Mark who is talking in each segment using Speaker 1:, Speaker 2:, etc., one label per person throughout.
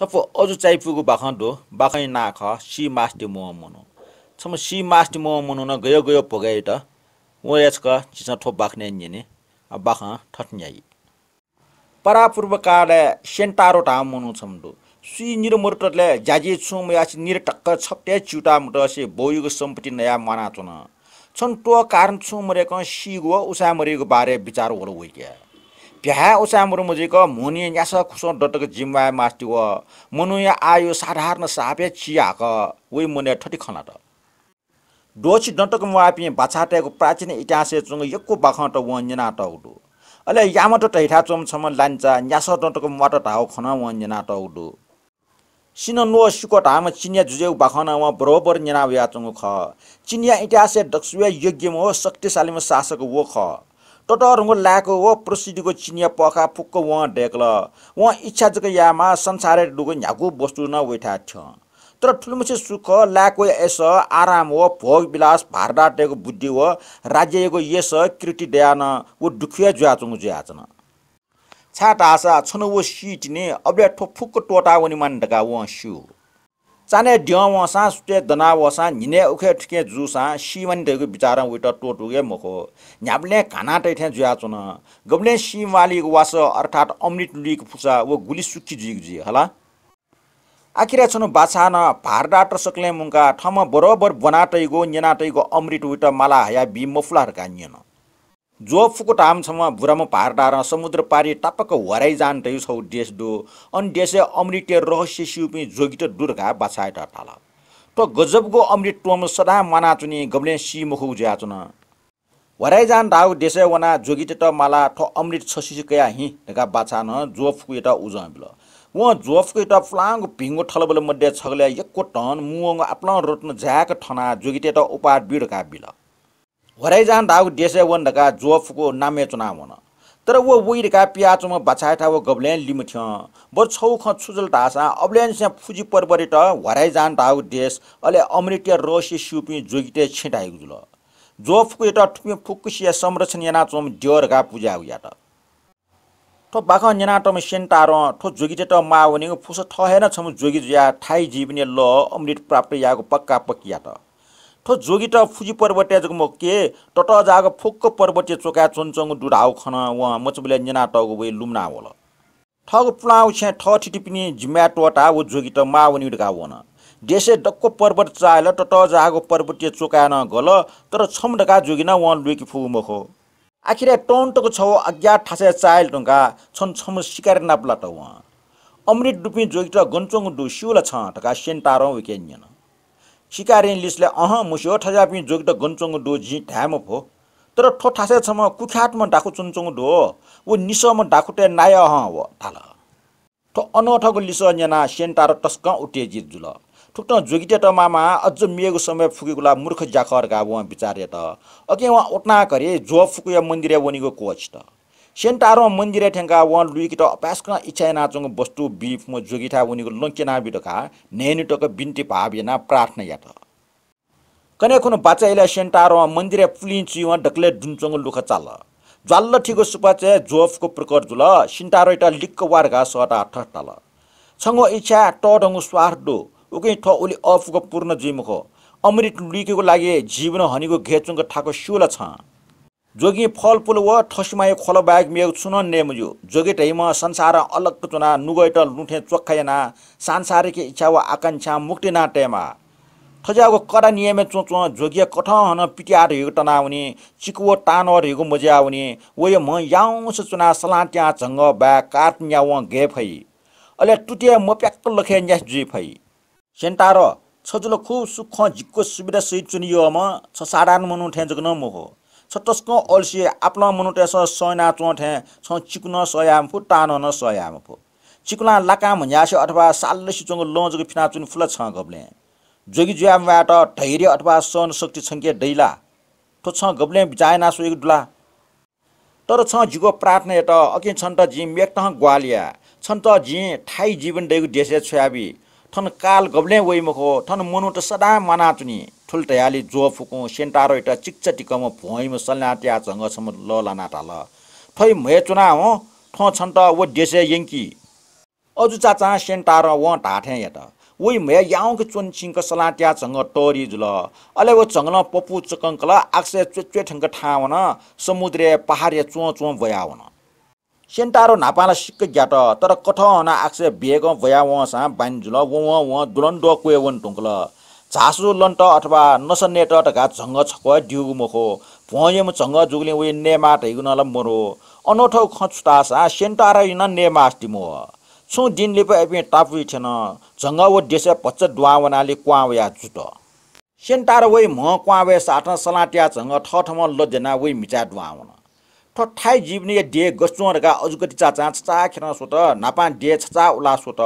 Speaker 1: सफो अजु चाइपुगु बाखा दो बाखै ना ख सी मास्टी मो मनो सी मास्टी मो मनो न गयो गयो पगै त वो यसक चिसा ठो बाखने निने आ बाखा ठट न्याई परा पूर्व काले सेन्टारो टा मनो छम दो सुई निर मुरटले जाजी छुम यास निर टक्क छप्टे चुटा मुटसे बोयुगु सम्पत्ति नया माना चुन छन टो कारण छु मरेको सिगो उसा मरेको बारे विचार वइक्या प्याहा मुजिक मुनि न्यास खुसो डटक जिम्वा मास्टी व मनुया आयो साधारण सापे चियाक वे मुने ठटी खना त डोची डटक मुआपि बाछाटेको प्राचीन इतिहास चुङ यक्को बाखट वन्जना टौडु अले यामट टैठा चोम छम लान्चा न्यास डटक मुवाट टाउ खना वन्जना टौडु सिन नो सुको टाम चिनिया जुजेउ बाखना व बरोबर न्याना व्या चुङ ख चिनिया इतिहास दक्षुया योग्य मो शक्तिशाली शासक वो ख टटरङ्गो ल्याएको हो प्रसिद्धिको चिनिया पखा फुक्क उहाँ ढेक्ल। उहाँ इच्छा जग यामा संसारे डुगो झ्याकु बस्तु न वैठा थियो। तर ठुलमुसे सुख ल्याएको यस आराम हो भोग विलास भारडाटेको बुद्धि हो राज्यको यस कृति दयान ऊ दुखिया जुयाचुङ जुयाचन छाट आशा छन वो सिटिने अब ठो फुक्क टोटा वनि मान ढका व सिउ। चाने ड्य वसा सुटे दना वसा निने उखे ठिके जुसा सिमन देगु बिचारा उइट टोटुगे मखो न्याबले खाना टैथे जुया चुन गबले सिमाली वास अर्थात अमृत लिक फुसा वो गुली सुक्की जुइग जी हला आखिर छनु बाछा न भारडाट सकले मुंगा ठम बरोबर बनाटैगो नेनाटैगो अमृत उइट माला हया बि मफुलाहरका जो फुको टामसम्म बुराम पार समुद्र पारी टापक वराइ जान छौ देश दो अन देशे अमृत रहस्य सिउपि जोगिट दुर्गा बाछाइट टाल। त गजबको अमृत टोम सदा माना चुनि गब्ले सि मुखु ज्या चुन वराइ जान दाउ देशे वना जोगिट त माला ठ अमृत छसि कया हि ढका बाछा न जो फुको एटा उजबिल व जोफको एटा फ्लाङ भिङ्गो ठलबल मध्ये छगले एकको टन मुङ आपला रोट्न ज्याक ठना जोगिटे त उपार बिडका बिल। जान दाउ देशे वन ढका जोफको नामे चुनाव वन तर वो वइरका पियाचुम बछाएठा वो गब्लेन लिम बर छौ ख छुजल टासा अब्लेन से फुजी परबरिट जान दाउ देश अले अमृतिय रोसी सुपि जोगिते छिटाइगु जुल जोफको एटा ठुमे फुकुसिया संरक्षण याना चुम ड्योरगा पूजा त ठो बाख न्याना टम सेन्टार ठो जोगिते त वनिगु फुस ठहेन छम जोगी जुया ठाई जीवने ल अमृत प्राप्त यागु पक्का पक्किया त थो जोगी त फुजी पर्वते जग मोके टट जाग फुक्क पर्वते चोका चोनचङ डुडाउ खन व मचबले जना टग वे लुमना वल ठग पुलाउ छे ठ ठिटी पिनि जिम्या टोटा वो जोगी त मा वनि डगा वन देशे डक्को पर्वत चायल टट जागो पर्वते चोका न गल तर छम डका जोगी न व लुकी फु मखो। आखिर टोन्टको छौ अज्ञात ठासे चायल टुङ्गा छन छम शिकार नाप्ला त व अमृत डुपी जोगी त गन्चोङ डु शिउला छ टका सेन्टारो विकेन्यन सिकारिन लिसले अह मुस्यो ठजापि जोगिट गन्चोङ डो झि ढ्याम फो तर ठो ठासे छम कुख्याटमा डाकु चुनचोङ डो। ऊ निसम डाकुटे नाय अह व थाल ठो अनठको लिस न्याना सेन्टार टस्क उटे जित जुल। ठुक्ट जोगिटे त मामा अझ मिएको समय फुकेकोला मूर्ख जाखर व विचारे त। अघि उहाँ उठ्ना करे जो फुकुया मन्दिर वनिको कोच त। सेन्टारो मन्दिर ठेङ्गा वन लुइकिट अपास्क इच्छा नाचुङ बस्तु बिफ म जोगिठा उनीको बिटका नेनिटक बिन्ती भाविना प्रार्थना यात। कने खुन बाचाइला सेन्टारो मन्दिर पुलिन्ची वा डक्ले दुन्चङ लुख चाल। ज्वाल्ल ठिको सुपाचे जोफको प्रकर जुल सिन्टारो इटा लिक्क वारगा सटा ठट्टाल। छङ्गो इच्छा उकै ठ उली अफको पूर्ण जिमुखो अमृत लुकेको लागि जीवन हनीको घेचुङको ठाको सुल छ। जोगी फलफुल व ठसमाय खोल बाग मेग चुन नेमजु। जोगी टैम संसार अलग चुना नुगैट लुठे चोखायना सांसारिक इच्छा व आकांक्षा मुक्ति ना टेमा। ठजाको कडा नियमे चो चो जोगिया कठ हन पिटियार हिगो टनाउने चिकुव टानर हिगो मजा आउने वय म याउँस चुना सलाट्या झङ्ग बा काट न्याउ गे फै अले टुटिया म प्याक्क लखे न्यास जुइ फै सेन्टार छजुल खुब सुख जिक्को सुविधा सहित चुनियो म छ साडान मनु ठे जगन छटस्क अल्सी आपला मनुटेस सयना चोठे छ चिकुन सयाम फु टान न सयाम फु लाका भन्यास अथवा साल्ले सिचोङ लजको फिना चुन फुल छ गब्ले। जोगी जुयामबाट धैर्य अथवा सहन शक्ति छङ्के दैला ठो छ गब्ले जायना सोएको डुला। तर छ झिको प्रार्थना त अघि छन् त झि मेक ग्वालिया। छन् त झि ठाई जीवन दैको देशे छोयाबी। ठन काल गब्ले वइमखो ठन मनु त सदा मना चुनी। ठुल्टयाली जो फुकु सेन्टारो इटा चिक्च टिकम भुइम सल्याट्या झङ्गसम्म ल लाना टाल ठै मे चुना हो ठ छन् त वो देशे यङ्की अजु चाचा सेन्टार व ढाठे या त। वही मे याउँ चुन चिङ्क सलाट्या चङ्ग टोरी जुल। अले वो चङ्गल पपु चकङ्कल आक्से चुच्चे ठङ्क ठावन समुद्र पहाड चुँ चुँ भयावन सेन्टारो नापाला सिक्क ग्याट तर कठना आक्से बेग भया वसा बान्जुल व व दुलन्ड कुए वन टुङ्कल झासु लन्ट अथवा नसन्नेट टका झङ्ग छक ड्युगु मखो। भयम झङ्ग जुगले उयो नेमा ढैगुन ल मरो अनोठो खचुतासा सेन्टारा इन नेमा मो छु दिनले पो एपि टापु छेन झङ्ग वो देश पच्च वनाले क्वावया जुट। सेन्टार वै म क्वावे साठ सलाट्या झङ्ग ठठम लजना वै मिचा डुवावन ठ ठाइ जीवने डे गस्चुरका अजुकति चाचा चा खेर सोत नापा डे छचा उला सोत।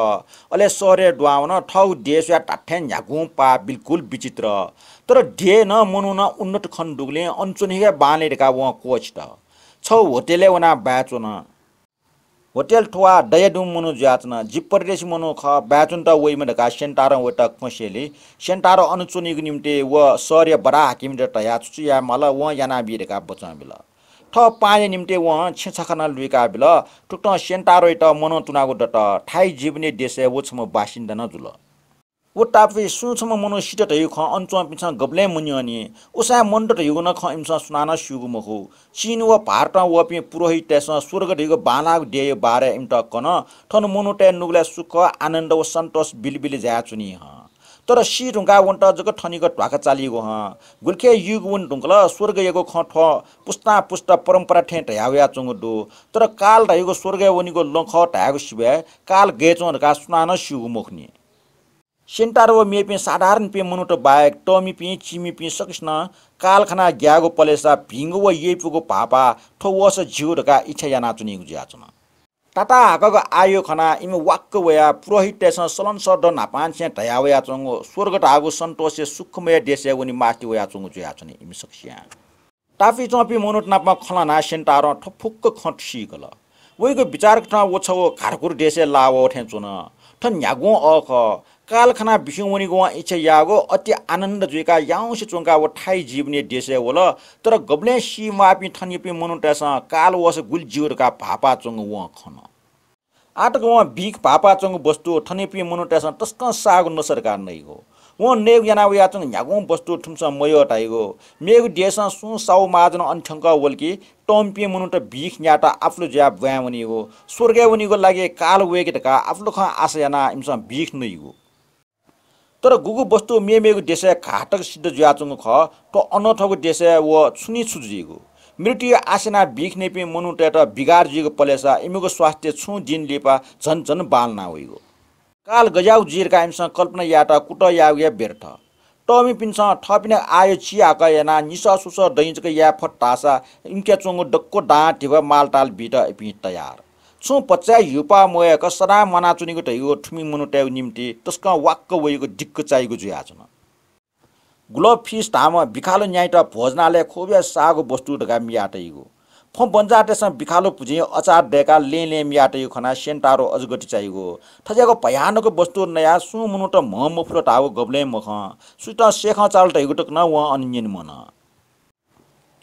Speaker 1: अले सरे डुवावन ठौ देश या टाठ्यान झ्यागु पा बिल्कुल विचित्र। तर डे न मनु न उन्नत खण्डुगले अञ्चुनिगे बालेका व कोच त छौ होटेले वना ब्याचोन होटेल ठुवा डयडुम मनु ज्याचन। जिप्परेसी मनु ख ब्याचुन त वइ मडका सेन्टार वटा खसेली सेन्टार अनुचुनिको निम्ति व सर्य बडा हाकिम द तया चुया मल व याना बिरेका बचा ठ पाए निम्ति व छेछखना लुइका बिल टुट सेन्टार त मनु तुनागो डट ठाइ जीवने देशे वछम बासिन्दा जुल वो टापे सुछम मनो सिट त ख अञ्चुवा पिछा गब्ले मुनि अनि उसा मन त युग न ख इमसा सुनाना सुगु मखु। चिन व भारत व पुरोहित तेस स्वर्ग ढिगो बाना दे बारे इम त कन थन मनु टे नुगले सुख आनन्द व सन्तोष बिलबिल जा चुनि ह तर सि ढुङ्गा वन्ट जग ठनिको ढ्वाका चालिगो ह। गुल्खे युग वन ढुङ्कल स्वर्ग यगो ख ठ पुस्ता पुस्ता परम्परा ठे ढयावया चुङ दु तर काल ढाइगो स्वर्ग वनिको लख ढाएको सिबे काल गेचो का सुनान सुगु मुखनी। सेन्टारो मेपे साधारण पे मनुट बाहेक टमी पे चिमी पे सकिस्न कालखाना ग्यागो पलेसा भिङ्गो व येपुगो पापा ठो वस झिउरका इच्छा टाटा हाकको आयो खना इमे वाक्क वया पुरोहित सलन सड से ढयावया चंगो स्वर्ग ढागु सन्तोषे सुखमय देशे उनी माटी वया चंगु ज्याचन इमे सक्सिया टाफी चपी मनुट नापमा खलाना सेन्टारो ठफुक्क खट सिगल। वइको विचार ठ वछो घारकुर देशे लाव ठे चुन। ठन न्यागो अख। कालखाना बिसुमुनिको इच्छा यागो अति आनन्द जुका याउँसे चुङ्का वो ठाई जीवने देशे वोल। तर गब्ले सी मापि ठनिपि मनुटास काल वस गुल जिउरका भापा चुङ व खन। व बिख भापा चुङ वस्तु ठनिपि मनुटास तस्क साग नसरकार नै हो व नेग याना व याचङ न्यागु वस्तु ठुम्स मयो टाइगो। मेग देश सु साउ माजन अन्ठङ्क वल्की टम्पी मुनुट बिख न्याटा आफलो ज्या वनी हो स्वर्ग वनीको लागि काल वेगेटका आफलो ख आशा याना बिख नै हो तर गुगु वस्तु मेमेगु देशे घाटक सिद्ध जुयाचुङ ख त अनठको देशे व छुनी छुजिगु। मृत्यु आसेना बिख नेपि मनु टेट बिगार जिगु पलेसा इमेगु स्वास्थ्य छु दिन लिपा झन झन बालना होइगु। काल गजाउ जिरका इमस कल्पना याटा कुट या बेर्थ टमी पिन्छ ठपिने आयो चियाका याना निसा सुस दैजक या फट्टासा चोङ्गु डक्को डाँट मालटाल बिट तयार। छु पच्चा युपा मोयाक सदा मना चुनिको टैगो ठुमी मुनु ट्याउ निम्ति तस्का वाक्क वइको चाहिएको जुया छन गुलाब फिस धाम बिखालो न्याइट भोजनालय खोबिया सागो वस्तु ढका मियाटैगो फो बन्जाटेसँग बिखालो पुजे अचार डेका ले ले मियाटैगो खना सेन्टारो अजगटी चाहिएको ठज्याको भयानको वस्तु नयाँ सु मुनु त म मुफ्लो टागो गब्ले मख सुट सेख चाल टैगो टक न व अन्यन मन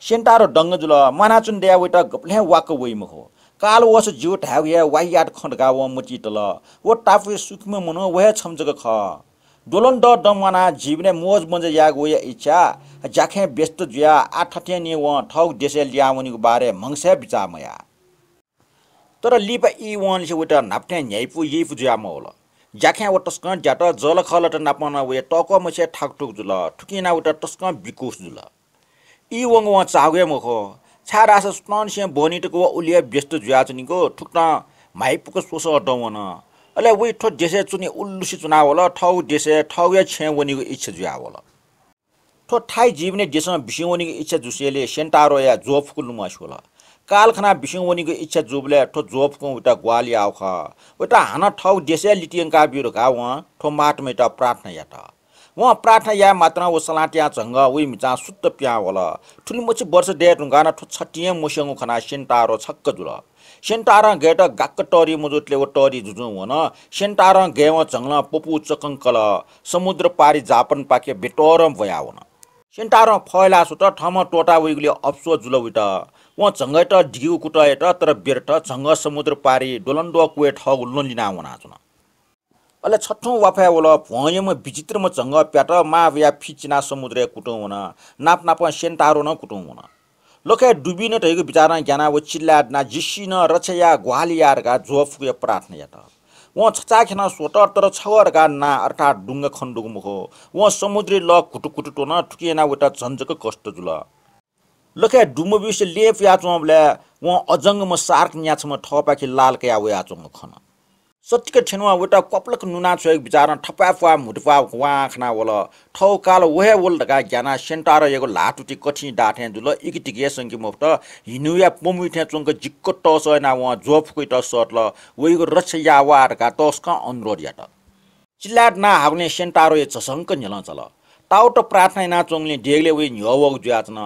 Speaker 1: सेन्टारो डङ्ग जुल मनाचुन देया वइट गब्ले वाक्क वइ मखो काल वस जिउ ढ्याउ वाइयाट खण्डका व मुचितल व टाफु सुक्म मुन वह ख डोलन ड डमना जीवने मोज याग वे इच्छा जाखे व्यस्त जुया आठठे नि व ठौ देशे ल्याउनीको बारे मंसे मया। तर लिप इ वन से उटा नाप्टे न्याइपु यिपु जुया मोल। जाखे व टस्क ज्याट जल खलट नापन वे टक मसे ठाकटुक जुल ठुकिना उटा टस्क बिकुस जुल। इ वङ व चागे मखो छारास स्नन बोनिटको उलिया व्यस्त जुयाचुनिको ठुक्न माइपुको सोस ala we to dese tsuni ullu shi tsuna wala thau dese thau ya chen woni go ichi ju ya wala. To thai jibne dese bishin woni go ichi ju sele shentaro ya jof kul ma shola kal khana bishin woni go ichi ju ble to jof ko uta gwal ya kha uta hana thau dese litien ka bi ro ka wa to mat me ta prarthna ya ta. व प्रार्थना या मात्र सलाटिया झङ्ग उही मिचा सुत्त प्या होला ठुली मछि वर्ष day Dhungana ठु छटिए मुस्यङ खना सेन्टारो छक्क जुल। सेन्टार गेट गाक्क टरी मुजुटले वो टरी जुजु वन सेन्टार गेव झङ्ल पपु चकङ्कल। समुद्र पारी जापन पाके बेटोर भया हुन। सेन्टार फैला सुट ठम टोटा उइगुले अप्सो जुल उइट। व झङ्गैट डिगु कुट एट तर बेरट झङ्ग समुद्र पारी डोलन्डो कुए ठग उल्लो लिना वना अले छठौँ वाफा वल भयम विचित्र झङ्ग प्याट मा या फिचिना समुद्र कुटौँ हुन नाप नाप सेन्टारो न कुटौँ हुन। लोके डुबिन टैको विचार ज्ञाना व चिल्ला ना जिसिन रछया ग्वालियारका जोफुके प्रार्थना यात व छचाखेन सोट तर छगरका ना अर्थात् डुङ्ग खण्डुको मुख। व समुद्री ल कुटु कुटु टोन ठुकिएना उटा झन्झक कष्ट जुल। लखे डुम बिस लेफ याचो ब्ला व अजङ्ग म सार्क न्याछम ठपाखि लाल कया व याचो खन। सत्तिक ठेनुवा वटा कपलक नुना छोएक विचार ठपा फुवा मुटफा वाखना वल। ठौ काल वहे वल ढका ज्ञाना सेन्टार एगो लाटुटी कठी डाठे जुल इकि टिके संकि मुफ्त हिनुया पोमुठे चुङ्क जिक्को टस ना व जोफुकै टस ल। वइगो रछ या वा ढका टसका अनुरोध याट चिल्लाट ना हाउने सेन्टारो ए चसङ्क न्यल चल ताउट प्रार्थना नाचोङले डेगले उयो न्यवग जुयाचन।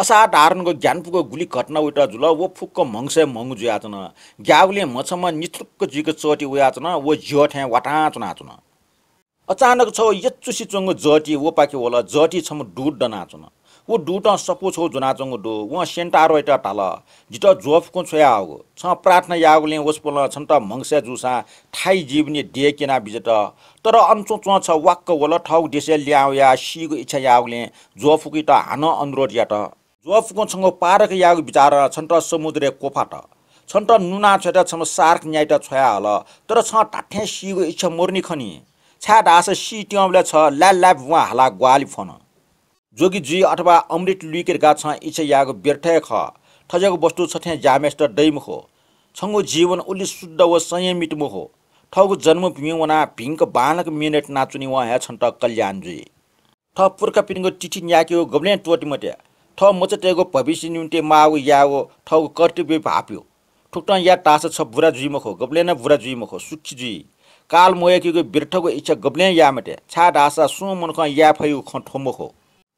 Speaker 1: असाधारणको ज्ञानपुको गुली घटना उइटा जुल वो फुक्क मङ्से मङ्गु जुयाचन। ग्याउले मछम नित्रुक्क जिक चटी उयाचन वो ज्योठ्या वाटाच नाचुन। अचानक छ यच्चुसी चोङ्गु जटी वो पाके होला जटी छम डुड नाचुन। वो डुट सपो छौ जुनाचोङ डु व इटा टाल। जिट जोफको छोया आगो छ प्रार्थना यागुले वसपोल छन् त मङ्से जुसा ठाई जीवनी डेकेना बिजट तर अन्चो चो छ वाक्क वल ठौ देशे ल्याउ या सिगो इच्छा यागुले जोफुकी त हान अनुरोध या त जोफको छङ्ग पारक यागु विचार छन् त समुद्र कोफाट छन् त नुना छेटा छम सार्क न्याइट छोया हल तर छ टाठ्या सिगो इच्छा मोर्नी खनी। छ्या ढास सि ट्याउले छ ल्याब उहाँ हाला ग्वाली फन। जोगी अथवा अमृत लुइकेरका छ इच्छा यागो व्यर्थ ख ठजेको वस्तु छठे जामेस्ट दैमुख हो। छङ्गो जीवन उली शुद्ध व संयमित मुख हो। ठगु जन्म पिउना भिङ्क बानक मिनेट नाचुनी वा हे छन् त कल्याण जुई ठ पुर्खा पिनको टिठी न्याक्यो गब्ले टोटी मट्या। ठ मचटेको भविष्य निम्ति माउ याओ ठगु कर्तव्य भाप्यो। ठुक्ट या टास छ बुरा जुई मुख गब्ले न बुरा जुई मुख सुखी जुई काल मोयकीको बिर्ठको इच्छा गब्ले या मटे छा डासा सु मुनख या फयु ख ठोमुख हो।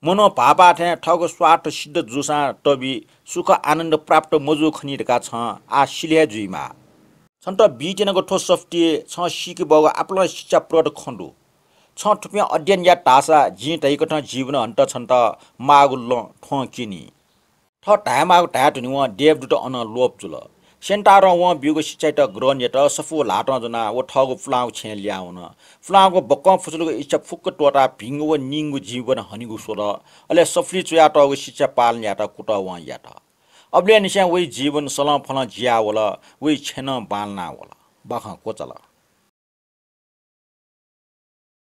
Speaker 1: मनो भापाठे ठग स्वार्थ सिद्ध जुसा टबी सुख आनन्द प्राप्त मजु खनिरका छ आ सिले जुइमा छन् त ठोस सफ्टिए छ सिक बग आफ्नो शिक्षा प्रद खण्डु। छ ठुपिया अध्ययन या टासा जी टैको ठ जीवन हन्ट छन् त मागुल्ल ठो किनी ठ ढाया मागु ढाया टुनि देवदुट अन लोप जुल। सेन्टार व बिगो सिचाइ त ग्रहण सफु लाट जना व ठगु फ्लाउ छे ल्याउन फ्लाउको बक्क फुसुलको इच्छा फुक्क टोटा भिङ्गु व निङ्गु जीवन हनिगु सोर अले सफली चुया त सिचा पाल याट कुट व याट अबले निस्या वही जीवन सल फल जिया वला वही छेन बाल्ना वला बख कोचला